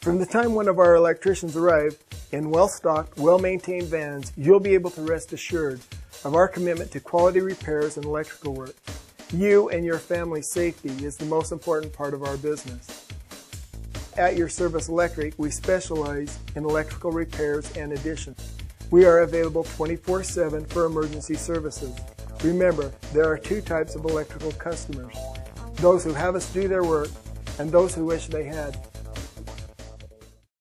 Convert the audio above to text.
From the time one of our electricians arrive in well-stocked, well-maintained vans, you'll be able to rest assured of our commitment to quality repairs and electrical work. You and your family's safety is the most important part of our business. At Your Service Electric, we specialize in electrical repairs and additions. We are available 24-7 for emergency services. Remember, there are two types of electrical customers. Those who have us do their work and those who wish they had.